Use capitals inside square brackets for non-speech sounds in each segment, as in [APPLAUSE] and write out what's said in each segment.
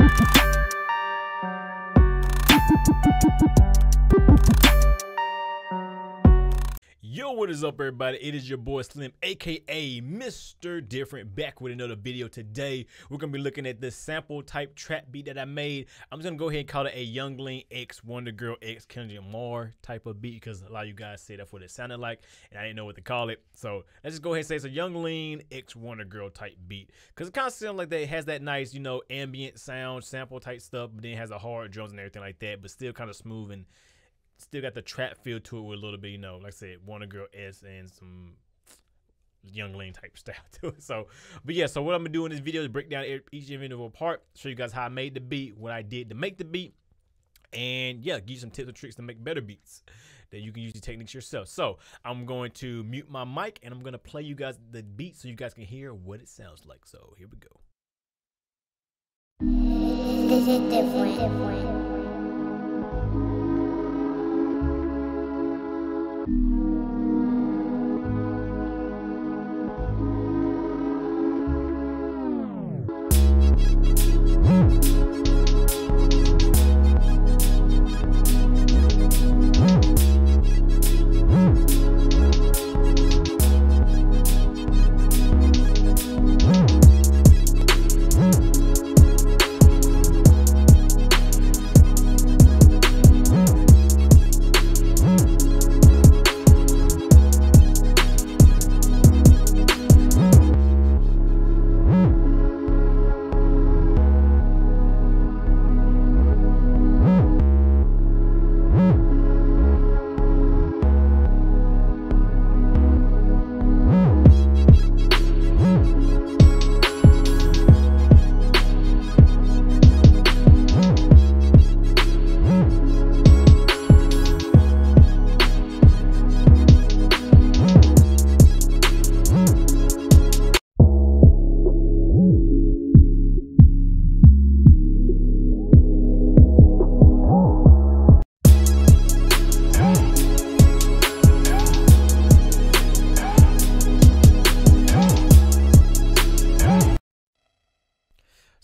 Yo, what is up, everybody? It is your boy Slim, aka Mr. Different, back with another video. Today, we're gonna be looking at this sample type trap beat that I made. I'm just gonna go ahead and call it a Yung Lean X WondaGurl X Kendrick Lamar type of beat because a lot of you guys said that's what it sounded like, and I didn't know what to call it. So let's just go ahead and say it's a Yung Lean X WondaGurl type beat because it kind of sounds like that it has that nice, you know, ambient sound, sample type stuff, but then it has a hard drums and everything like that, but still kind of smooth and still got the trap feel to it with a little bit, you know, like I said, WondaGurl S and some Yung Lean type [LAUGHS] style to it. So, but yeah, so what I'm gonna do in this video is break down each individual part, show you guys how I made the beat, what I did to make the beat, and yeah, give you some tips and tricks to make better beats that you can use the techniques yourself. So I'm going to mute my mic and I'm gonna play you guys the beat so you guys can hear what it sounds like. So here we go. This is different. different.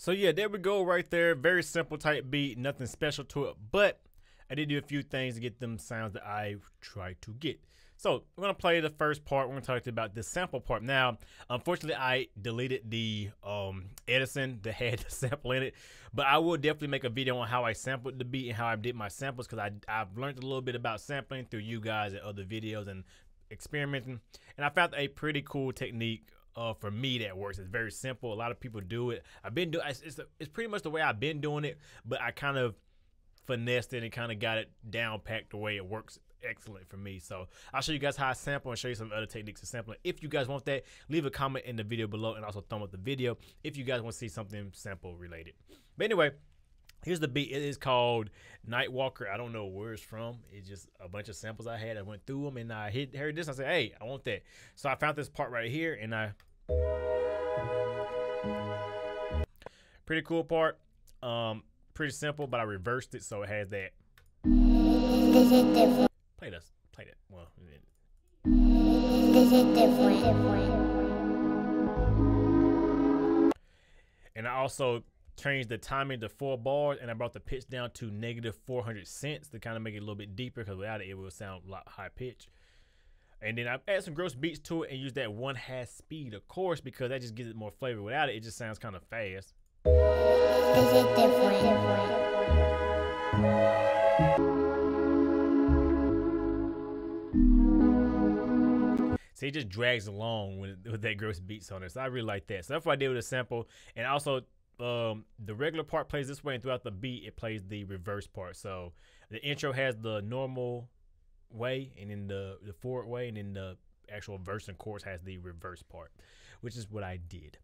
So yeah, there we go right there. Very simple type beat, nothing special to it, but I did do a few things to get them sounds that I tried to get. So we're gonna play the first part. We're gonna talk about the sample part. Now, unfortunately, I deleted the um, Edison that had the [LAUGHS] sample in it, but I will definitely make a video on how I sampled the beat and how I did my samples because I I've learned a little bit about sampling through you guys and other videos and experimenting, and I found a pretty cool technique uh, for me that works. It's very simple. A lot of people do it. I've been doing it's, it's, it's pretty much the way I've been doing it, but I kind of finessed it and kind of got it down packed the way it works excellent for me. So I'll show you guys how I sample and show you some other techniques of sampling. If you guys want that, leave a comment in the video below and also thumb up the video if you guys want to see something sample related. But anyway, Here's the beat. It is called Nightwalker. I don't know where it's from. It's just a bunch of samples I had. I went through them and I hit heard this. I said, "Hey, I want that." So I found this part right here, and I Pretty cool part. Um, pretty simple, but I reversed it so it has that. Play this. Play that. Well. And I also changed the timing to four bars, and I brought the pitch down to negative 400 cents to kind of make it a little bit deeper because without it, it would sound a lot high pitch. And then I add some gross beats to it and use that one half speed, of course, because that just gives it more flavor. Without it, it just sounds kind of fast. This is different. See, it just drags along with, with that gross beats on it. So I really like that. So that's what I did with a sample. And also, um, the regular part plays this way, and throughout the beat, it plays the reverse part. So the intro has the normal way, and then the the forward way, and then the actual verse and chorus has the reverse part, which is what I did.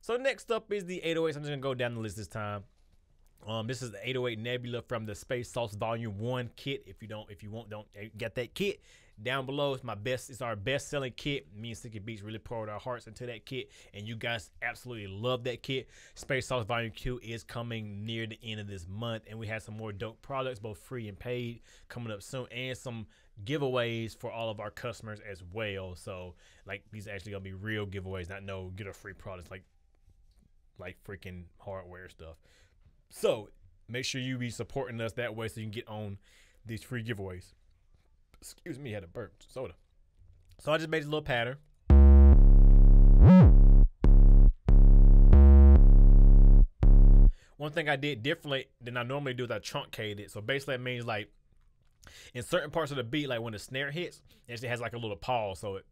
So next up is the 808s. I'm just gonna go down the list this time. Um, this is the 808 Nebula from the Space Sauce Volume One kit. If you don't, if you won't, don't get that kit down below. is my best. It's our best selling kit. Me and Sikky Beats really poured our hearts into that kit, and you guys absolutely love that kit. Space Sauce Volume Two is coming near the end of this month, and we have some more dope products, both free and paid, coming up soon, and some giveaways for all of our customers as well. So like these actually gonna be real giveaways, not no get a free products like like freaking hardware stuff. So make sure you be supporting us that way so you can get on these free giveaways. Excuse me, had a burp soda. So I just made this little pattern. One thing I did differently than I normally do is I truncated it. So basically, that means like in certain parts of the beat, like when the snare hits, it has like a little pause. So it.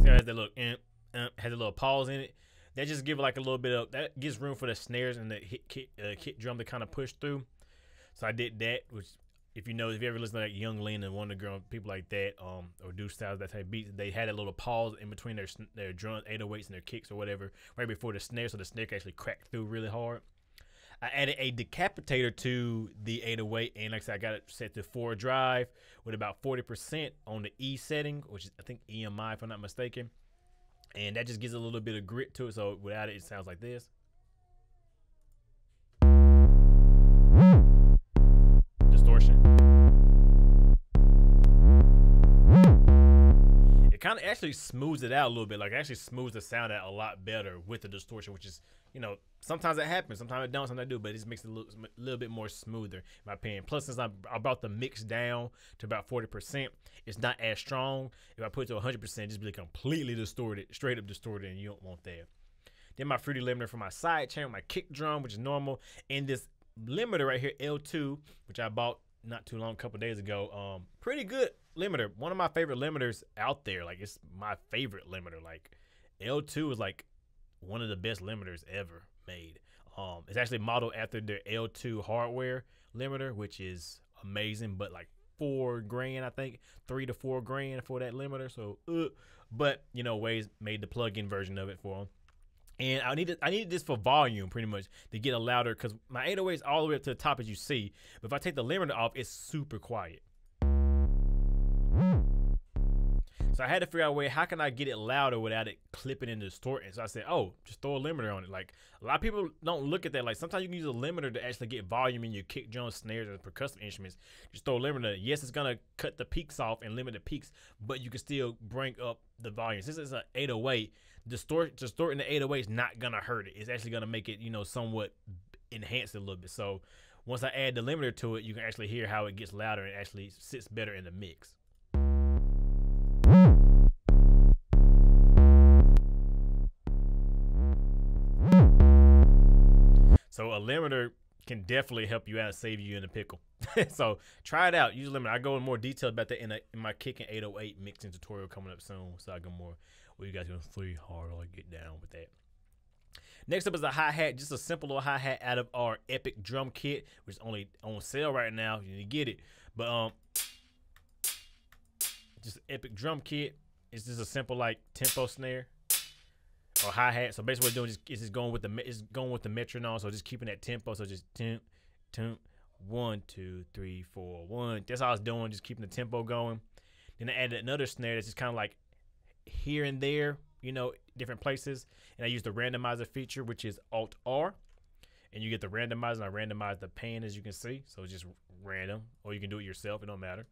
See how it has that look, eh, eh, has a little pause in it. That just give like a little bit of that gives room for the snares and the hit kit, uh, drum to kind of push through. So I did that, which if you know, if you ever listen to like Yung Lean and WondaGurl, people like that, um, or do styles that type of beats, they had a little pause in between their their drums, 808s, and their kicks or whatever, right before the snare, so the snare actually crack through really hard. I added a decapitator to the 808, and like I said, I got it set to four drive with about 40% on the E setting, which is I think EMI if I'm not mistaken, and that just gives a little bit of grit to it. So without it, it sounds like this. Distortion. It kind of actually smooths it out a little bit. Like actually smooths the sound out a lot better with the distortion, which is you know sometimes it happens, sometimes it don't, sometimes I do, but it just makes it little, a little bit more smoother in my opinion. Plus, since I, I brought the mix down to about forty percent, it's not as strong. If I put it to hundred percent, just be completely distorted, straight up distorted, and you don't want that. Then my fruity limiter for my side chain, my kick drum, which is normal, and this limiter right here, L2, which I bought not too long, a couple days ago. Um, pretty good limiter. One of my favorite limiters out there. Like it's my favorite limiter. Like L2 is like one of the best limiters ever made. Um, it's actually modeled after their L2 hardware limiter, which is amazing, but like four grand, I think, three to four grand for that limiter. So, uh, but you know, Waves made the plug-in version of it for them. And I needed I needed this for volume pretty much to get a louder because my 808 is all the way up to the top as you see. But if I take the limiter off, it's super quiet. So I had to figure out a way how can I get it louder without it clipping and distorting. So I said, oh, just throw a limiter on it. Like a lot of people don't look at that. Like sometimes you can use a limiter to actually get volume in your kick drum, snares, and percussive instruments. Just throw a limiter. Yes, it's gonna cut the peaks off and limit the peaks, but you can still bring up the volume. Since it's an 808, distort distorting the 808 is not gonna hurt it. It's actually gonna make it, you know, somewhat enhance it a little bit. So once I add the limiter to it, you can actually hear how it gets louder and actually sits better in the mix. So a limiter can definitely help you out save you in a pickle. [LAUGHS] so try it out. Use a limiter. I go in more detail about that in, a, in my kicking 808 mixing tutorial coming up soon. So I go more. Well, you guys gonna see how I get down with that. Next up is a hi hat, just a simple little hi hat out of our Epic drum kit, which is only on sale right now. You need to get it, but um, just Epic drum kit. It's just a simple like tempo snare or hi hat. So basically, what we're doing is, is just going with the it's going with the metronome. So just keeping that tempo. So just tump, tump, one, two, three, four, one. That's all I was doing, just keeping the tempo going. Then I added another snare that's just kind of like here and there, you know, different places. And I use the randomizer feature, which is Alt R. And you get the randomizer, and I randomize the pan as you can see. So it's just random, or you can do it yourself. It don't matter.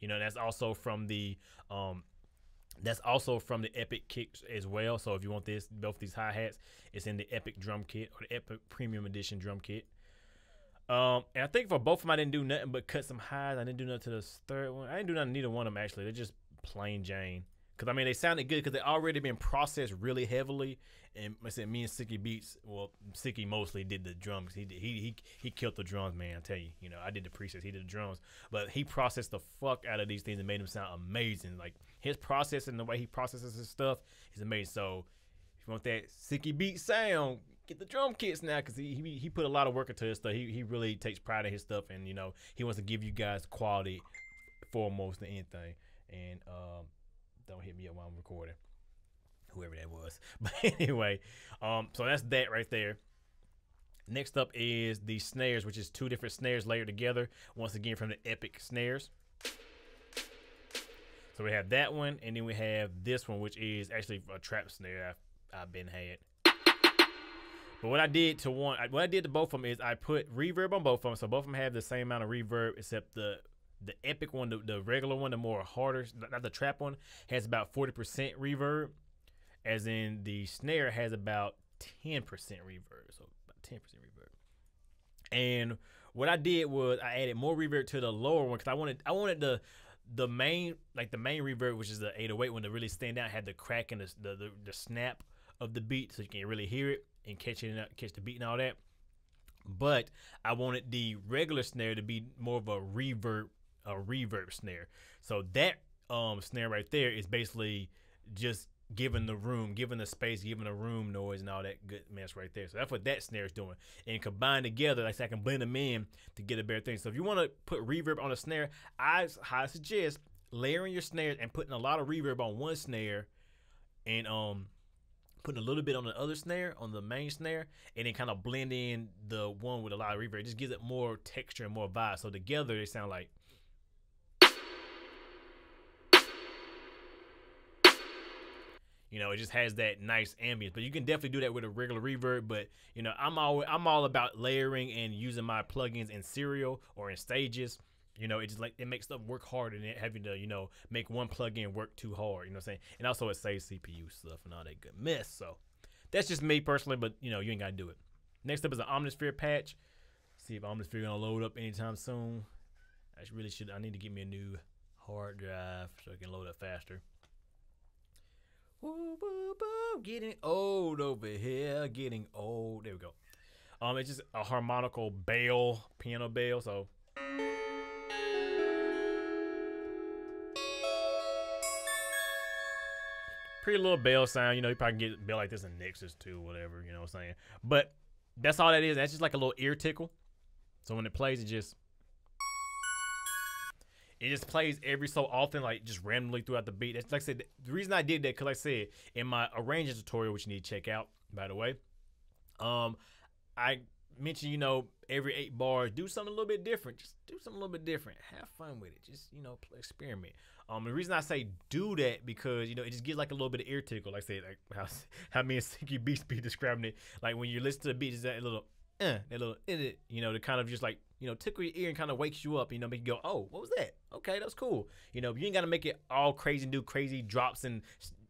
You know, that's also from the um that's also from the Epic kicks as well. So if you want this, both these hi hats, it's in the Epic drum kit or the Epic Premium Edition drum kit. Um, and I think for both of them, I didn't do nothing but cut some highs. I didn't do nothing to the third one. I didn't do nothing to neither one of them actually. They're just plain Jane. Cause I mean they sounded good because they already been processed really heavily. And I said me and Sikky Beats, well Sikky mostly did the drums. He he he he killed the drums, man. I tell you, you know I did the presets, he did the drums, but he processed the fuck out of these things and made them sound amazing. Like his processing, the way he processes his stuff is amazing. So if you want that Sikky Beat sound, get the drum kits now because he, he he put a lot of work into his stuff. He he really takes pride in his stuff, and you know he wants to give you guys quality foremost than anything. And um, don't hit me up while I'm recording, whoever that was. [LAUGHS] But anyway, um, so that's that right there. Next up is the snares, which is two different snares layered together. Once again from the Epic Snares. So we have that one, and then we have this one, which is actually a trap snare I've, I've been had. But what I did to one, what I did to both of them is I put reverb on both of them, so both of them have the same amount of reverb, except the the epic one, the, the regular one, the more harder, not the trap one, has about 40% reverb, as in the snare has about 10% reverb. So about 10% reverb. And what I did was I added more reverb to the lower one because I wanted I wanted the the main like the main reverb, which is the 808 one, to really stand out, had the crack and the the, the, the snap of the beat, so you can really hear it and catch it, and catch the beat and all that. But I wanted the regular snare to be more of a reverb a reverb snare. So that um snare right there is basically just giving the room, giving the space, giving the room noise and all that good mess right there. So that's what that snare is doing. And combined together, like I, I can blend them in to get a better thing. So if you want to put reverb on a snare, I, I suggest layering your snares and putting a lot of reverb on one snare and um putting a little bit on the other snare, on the main snare, and then kind of blend in the one with a lot of reverb. It just gives it more texture and more vibe. So together they sound like You know, it just has that nice ambience. But you can definitely do that with a regular reverb. But you know, I'm all I'm all about layering and using my plugins in serial or in stages. You know, it just like it makes stuff work harder than having to, you know, make one plugin work too hard. You know what I'm saying? And also it saves CPU stuff and all that good mess. So that's just me personally, but you know, you ain't gotta do it. Next up is an Omnisphere patch. See if Omnisphere gonna load up anytime soon. I really should I need to get me a new hard drive so I can load up faster. Woo, woo, woo, getting old over here, getting old. There we go. Um, it's just a harmonical bell, piano bell. So. Pretty little bell sound, you know. You probably can get bell like this in Nexus too, whatever, you know what I'm saying. But that's all that is. That's just like a little ear tickle. So when it plays, it just it just plays every so often, like just randomly throughout the beat. That's like I said, the reason I did that because like I said in my arranging tutorial, which you need to check out, by the way, um, I mentioned you know every eight bars, do something a little bit different. Just do something a little bit different. Have fun with it. Just you know, experiment. Um, the reason I say do that because you know it just gives like a little bit of ear tickle. Like I said, like [LAUGHS] how how me and Sikky Beats be describing it. Like when you listen to the beat, it's that little uh, that little it, you know, to kind of just like you know, tickle your ear and kind of wakes you up. You know, make you go, oh, what was that? Okay, that's cool. You know, you ain't got to make it all crazy and do crazy drops and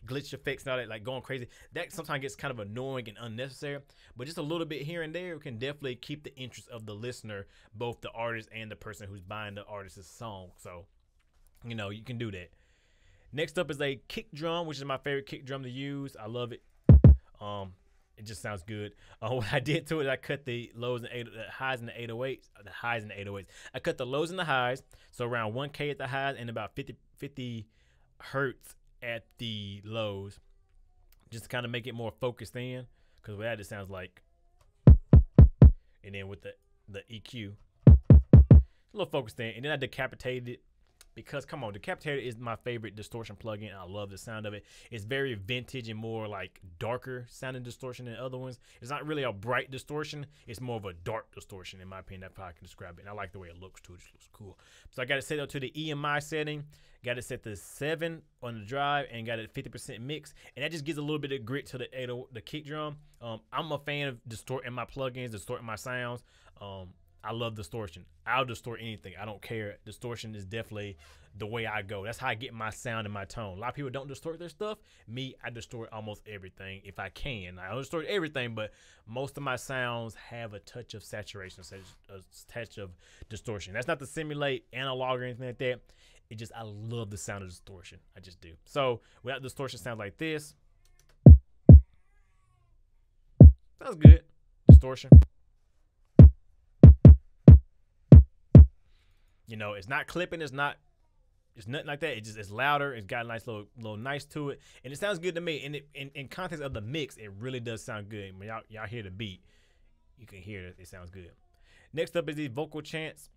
glitch effects and all that, like going crazy. That sometimes gets kind of annoying and unnecessary. But just a little bit here and there can definitely keep the interest of the listener, both the artist and the person who's buying the artist's song. So, you know, you can do that. Next up is a kick drum, which is my favorite kick drum to use. I love it. Um, it just sounds good. [LAUGHS] Uh, what I did to it, I cut the lows and eight, the highs and the 808s, uh, the highs and the 808s. I cut the lows and the highs, so around 1K at the highs and about 50, 50 hertz at the lows, just to kind of make it more focused in. Because with that, it sounds like, and then with the the EQ, a little focused in, and then I decapitated it because come on, Decapitator is my favorite distortion plugin. I love the sound of it. It's very vintage and more like darker sounding distortion than other ones. It's not really a bright distortion. It's more of a dark distortion in my opinion. That's how I can describe it. And I like the way it looks too. It just looks cool. So I got it set up to the EMI setting. Got it set to seven on the drive and got it 50% mix. And that just gives a little bit of grit to the the kick drum. Um, I'm a fan of distorting my plugins, distorting my sounds. Um, I love distortion. I'll distort anything. I don't care. Distortion is definitely the way I go. That's how I get my sound and my tone. A lot of people don't distort their stuff. Me, I distort almost everything if I can. I don't distort everything, but most of my sounds have a touch of saturation, a touch of distortion. That's not to simulate analog or anything like that. It just I love the sound of distortion. I just do. So without distortion, sounds like this. Sounds good. Distortion. You know, it's not clipping. It's not. It's nothing like that. It just it's louder. It's got a nice little little nice to it, and it sounds good to me. And it, in in context of the mix, it really does sound good. When y'all y'all hear the beat, you can hear it. It sounds good. Next up is these vocal chants,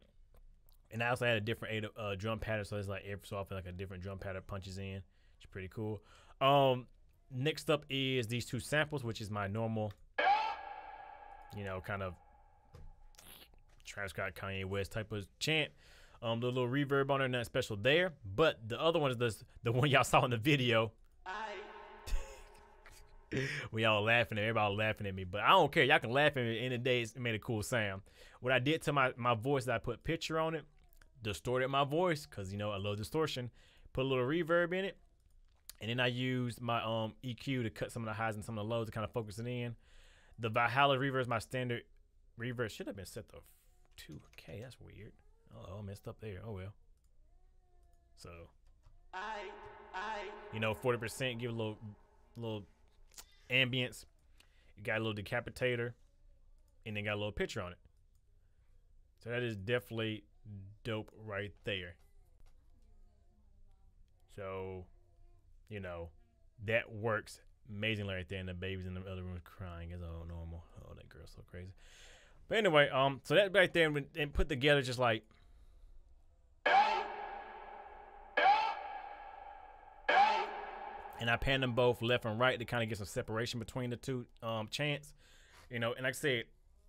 and I also had a different uh, drum pattern, so it's like every so often like a different drum pattern punches in. It's pretty cool. Um, next up is these two samples, which is my normal, you know, kind of Scott, Kanye West type of chant. Um, the little reverb on there, nothing special there. But the other one is the the one [LAUGHS] y'all saw in the video. [LAUGHS] we all laughing at everybody laughing at me, but I don't care. Y'all can laugh at me. In the day, it made a cool sound. What I did to my my voice, I put picture on it. distorted my voice because you know I love distortion. Put a little reverb in it, and then I used my um EQ to cut some of the highs and some of the lows to kind of focus it in. The Valhalla reverb is my standard reverb. Should have been set to 2K. That's weird. Oh, I messed up there. Oh well. So, you know, 40%, give a little, little ambience. You got a little decapitator, and then got a little picture on it. So that is definitely dope right there. So, you know, that works amazingly right there. And the baby's in the other room crying as all normal. Oh, that girl's so crazy. But anyway, um, so that right there and, and put together just like and I pan them both left and right to kind of get some separation between the two um, chants. You know, and like I said,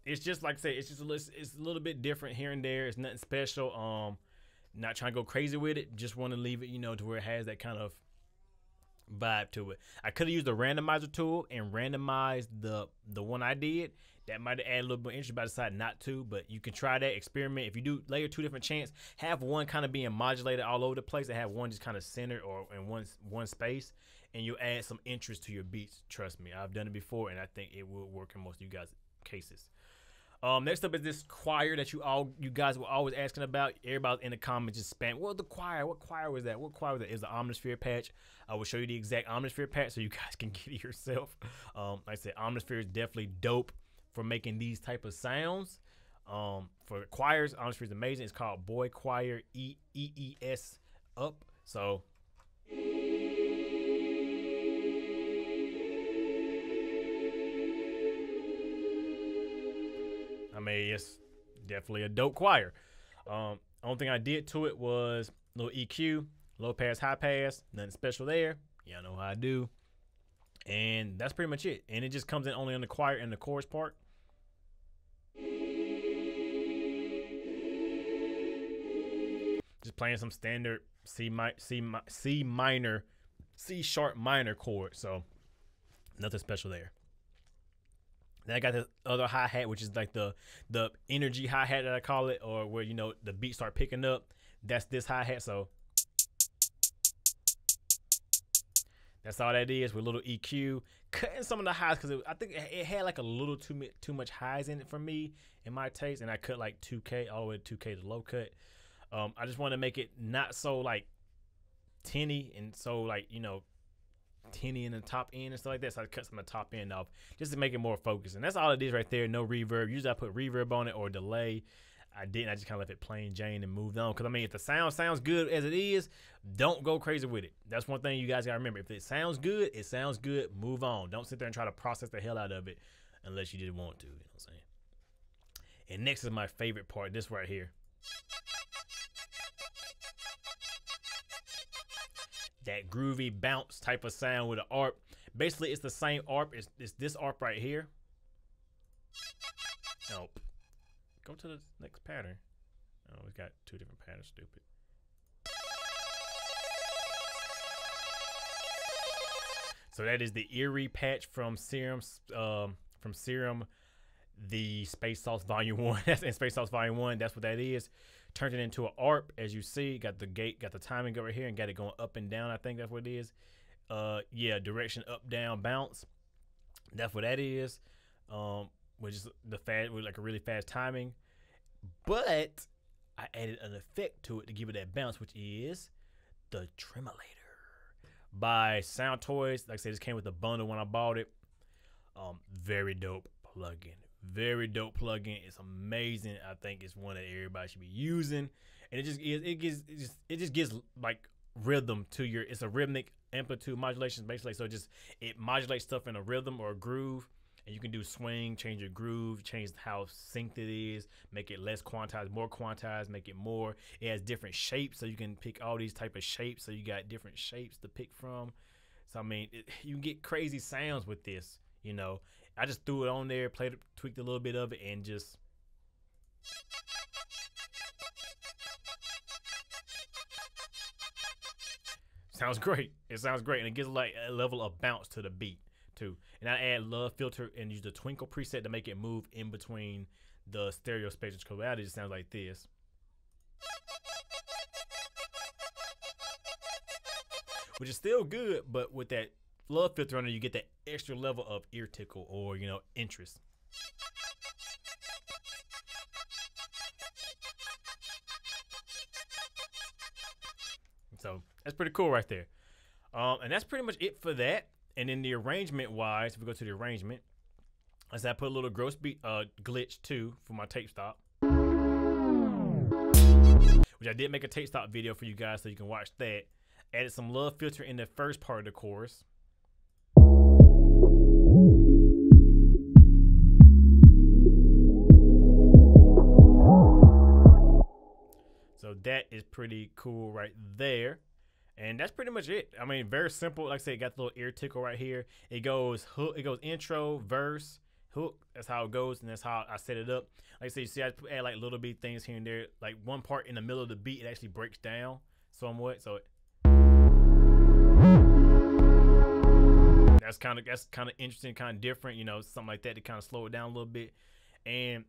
it's just like I said, it's just a little, it's a little bit different here and there. It's nothing special. Um, not trying to go crazy with it. Just want to leave it, you know, to where it has that kind of vibe to it. I could have used the randomizer tool and randomized the the one I did. That might added a little bit interest, but I decided not to. But you can try that experiment. If you do layer two different chants, have one kind of being modulated all over the place, and have one just kind of centered or in one one space, and you add some interest to your beats. Trust me, I've done it before, and I think it will work in most of you guys' cases. Um, next up is this choir that you all you guys were always asking about. Everybody in the comments just spam. Well, the choir. What choir was that? What choir was that? Is the Omnisphere patch? I will show you the exact Omnisphere patch so you guys [LAUGHS] can get it yourself. Um, like I said, Omnisphere is definitely dope for making these type of sounds. Um, for choirs, Omnisphere is amazing. It's called Boy Choir E E E S Up. So I mean, it's definitely a dope choir. Um, only thing I did to it was little EQ, low pass, high pass, nothing special there. Y'all know how I do. And that's pretty much it. And it just comes in only on the choir and the chorus part. Just playing some standard C mi- C mi- C minor, C sharp minor chord. So nothing special there. Then I got the other hi hat, which is like the the energy hi hat that I call it, or where you know the beat start picking up. That's this hi hat. So that's all that is with a little EQ, cutting some of the highs because I think it, had like a little too too much highs in it for me in my taste, and I cut like 2K all the way to 2K to low cut. Um, I just want to make it not so like tinny and so like you know tinny in the top end and stuff like that. So I cut some of the top end off just to make it more focused. And that's all it is right there. No reverb. Usually I put reverb on it or delay. I didn't. I just kind of left it plain Jane and moved on. Because I mean, if the sound sounds good as it is, don't go crazy with it. That's one thing you guys gotta remember. If it sounds good, it sounds good. Move on. Don't sit there and try to process the hell out of it unless you didn't want to. You know what I'm saying? And next is my favorite part. This right here. That groovy bounce type of sound with an ARP. Basically, it's the same ARP. It's, it's this ARP right here. Nope. Go to the next pattern. Oh, we've got two different patterns. Stupid. So that is the eerie patch from Serum, um, from Serum, the Space Sauce Volume [LAUGHS] One. That's in Space Sauce Volume One. That's what that is turned it into an ARP, as you see. Got the gate, got the timing over here, and got it going up and down. I think that's what it is. Uh, yeah, direction up, down, bounce. That's what that is. Um, which is the fast, like a really fast timing. But I added an effect to it to give it that bounce, which is the Tremolator by Soundtoys. Like I said, this came with a bundle when I bought it. Um, very dope plugin. Very dope plugin. It's amazing. I think it's one that everybody should be using, and it just it, it gives it just it just gives like rhythm to your. It's a rhythmic amplitude modulation basically. So it just it modulates stuff in a rhythm or a groove, and you can do swing, change your groove, change how synced it is, make it less quantized, more quantized, make it more. It has different shapes, so you can pick all these type of shapes. So you got different shapes to pick from. So I mean, it, you can get crazy sounds with this. You know, I just threw it on there, played, tweaked a little bit of it, and just. Sounds great. It sounds great, and it gives like a level of bounce to the beat too. And I add Love Philter and use the twinkle preset to make it move in between the stereo spaces because It just sounds like this. Which is still good, but with that Love Philter on it, you get that extra level of ear tickle or you know interest. So that's pretty cool right there. Um, and that's pretty much it for that. And then the arrangement wise, if we go to the arrangement, I said I put a little gross beat uh, glitch too for my tape stop. Which I did make a tape stop video for you guys so you can watch that. Added some Love Philter in the first part of the chorus. That is pretty cool right there. And that's pretty much it. I mean, very simple. Like I said, it got the little ear tickle right here. It goes hook, it goes intro, verse, hook. That's how it goes, and that's how I set it up. Like I said, you see, I add like little bit things here and there. Like one part in the middle of the beat, it actually breaks down somewhat. So that's kind of that's kind of interesting, kind of different. You know, something like that to kind of slow it down a little bit. And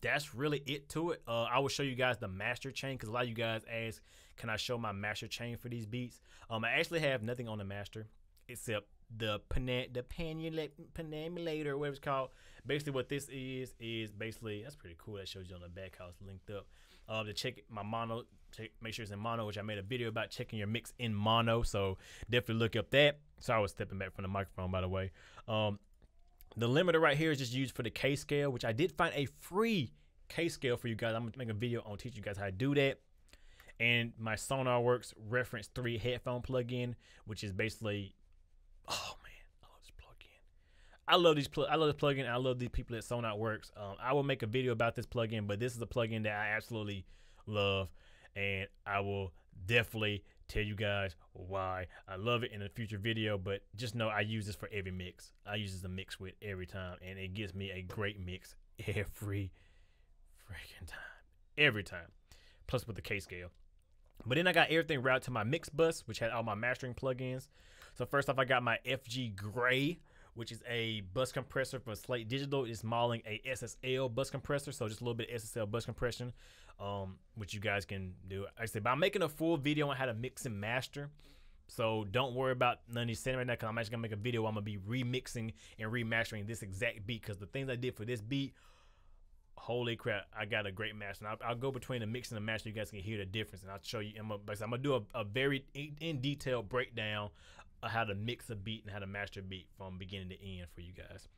that's really it to it. Uh, I will show you guys the master chain because a lot of you guys ask, can I show my master chain for these beats? Um, I actually have nothing on the master except the pan the panamulator, whatever it's called. Basically, what this is is basically that's pretty cool. That shows you on the back how it's linked up. Um, to check my mono, check, make sure it's in mono, which I made a video about checking your mix in mono. So definitely look up that. So I was stepping back from the microphone, by the way. Um, the limiter right here is just used for the K scale, which I did find a free K scale for you guys. I'm gonna make a video on teaching you guys how to do that. And my SonarWorks Reference 3 headphone plugin, which is basically, oh man, I love this plugin. I love these. Pl- I love this plugin. I love these people at SonarWorks. Um, I will make a video about this plugin, but this is a plugin that I absolutely love, and I will definitely tell you guys why I love it in a future video. But just know I use this for every mix. I use this to mix with every time, and it gives me a great mix every freaking time. Every time. Plus with the K scale. But then I got everything routed to my mix bus, which had all my mastering plugins. So first off, I got my FG Gray, which is a bus compressor from Slate Digital. It's modeling a SSL bus compressor, so just a little bit of SSL bus compression, um, which you guys can do. Like I said, but I'm making a full video on how to mix and master. So don't worry about none of these setting right now, because I'm actually gonna make a video. Where I'm gonna be remixing and remastering this exact beat, because the things I did for this beat holy crap, I got a great master. I'll, I'll, go between the mix and the master. You guys can hear the difference, and I'll show you. I'm gonna, I'm gonna do a, a very in, in detail breakdown how to mix a beat and how to master beat from beginning to end for you guys.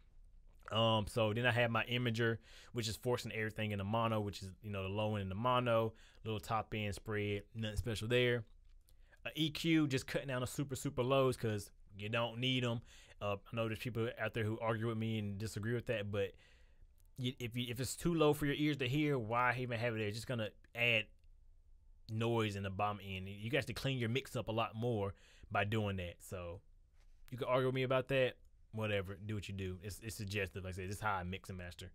Um, so then I have my imager, which is forcing everything in the mono, which is you know the low end in the mono, little top end spread, nothing special there. A EQ, just cutting down the super super lows because you don't need them. Uh, I know there's people out there who argue with me and disagree with that, but if you, if it's too low for your ears to hear, why even have it there? It's just gonna add noise in the bottom end. You guys to clean your mix up a lot more by doing that. So you can argue with me about that. Whatever, do what you do. It's, it's suggestive. Like I said, this is how I mix and master.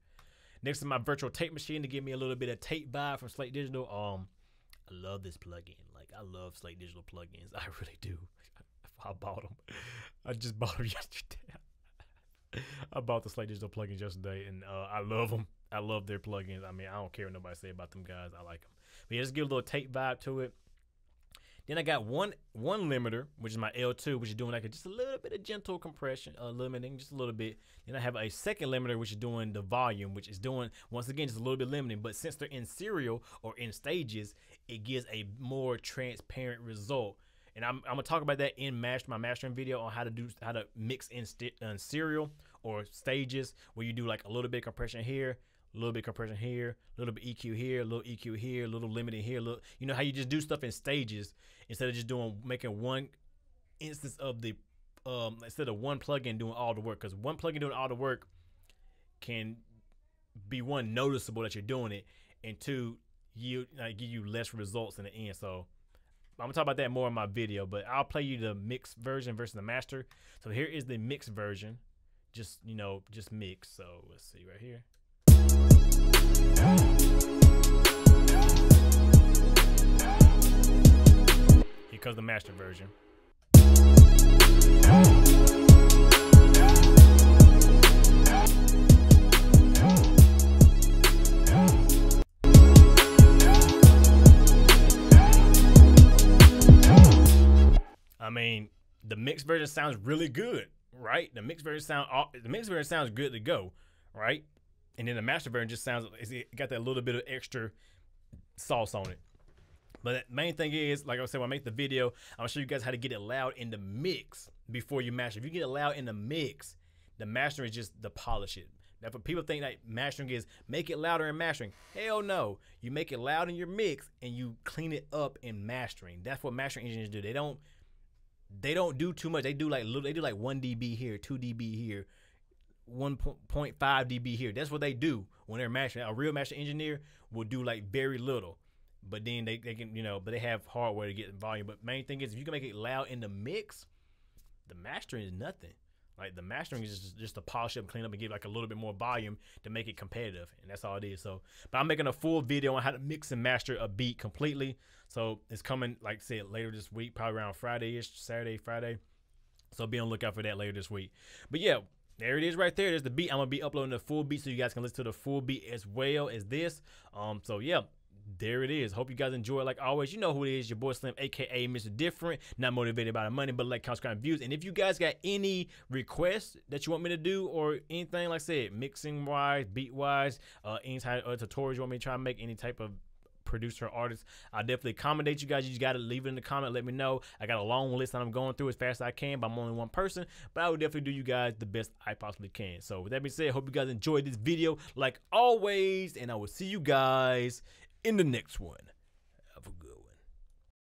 Next is my virtual tape machine to give me a little bit of tape vibe from Slate Digital. Um, I love this plugin. Like I love Slate Digital plugins. [LAUGHS] I really do. I bought them. I just [LAUGHS] bought them yesterday. [LAUGHS] I bought the Slate Digital plugins yesterday, and uh, I love them. I love their plugins. I mean, I don't care what nobody say about them guys. I like them. But yeah, just give a little tape vibe to it. Then I got one one limiter, which is my L2, which is doing like a, just a little bit of gentle compression, uh, limiting just a little bit. Then I have a second limiter, which is doing the volume, which is doing once again just a little bit limiting. But since they're in serial or in stages, it gives a more transparent result. And I'm, I'm gonna talk about that in master my mastering video on how to do how to mix in, in serial or stages where you do like a little bit of compression here, a little bit compression here, a little bit EQ here, a little EQ here, a little limiting here. Little, you know how you just do stuff in stages instead of just doing making one instance of the um instead of one plugin doing all the work because one plugin doing all the work can be one noticeable that you're doing it and two you uh, give you less results in the end so I'm gonna talk about that more in my video, but I'll play you the mixed version versus the master. So here is the mixed version, just you know, just mix. So let's see right here. Comes the master version. I mean, the mixed version sounds really good, right? The mixed version sound the mixed version sounds good to go, right? And then the master version just sounds it got that little bit of extra sauce on it. But the main thing is, like I said, when I make the video, I'm gonna show you guys how to get it loud in the mix before you master. If you get it loud in the mix, the mastering is just the polish it. Now, for people think that mastering is make it louder in mastering, hell no. You make it loud in your mix and you clean it up in mastering. That's what mastering engineers do. They don't they don't do too much. They do like little. They do like one dB here, two dB here, one point five dB here. That's what they do when they're mastering. A real master engineer will do like very little, but then they, they can you know, but they have hardware to get volume. But main thing is if you can make it loud in the mix, the mastering is nothing. Like the mastering is just, just to polish up, clean up, and give like a little bit more volume to make it competitive, and that's all it is. So, but I'm making a full video on how to mix and master a beat completely. So it's coming, like I said, later this week, probably around Friday-ish, Saturday, Friday. So be on lookout for that later this week. But yeah, there it is right there. There's the beat. I'm gonna be uploading the full beat so you guys can listen to the full beat as well as this. Um, so yeah, there it is. Hope you guys enjoy it. Like always, you know who it is. Your boy Slim, aka Mr. Different. Not motivated by the money, but like count views. And if you guys got any requests that you want me to do or anything, like I said, mixing wise, beat wise, uh, any type of tutorials you want me to try and make, any type of producer artist, I definitely accommodate you guys. You just got to leave it in the comment. Let me know. I got a long list that I'm going through as fast as I can, but I'm only one person. But I will definitely do you guys the best I possibly can. So with that being said, hope you guys enjoyed this video like always, and I will see you guys in the next one.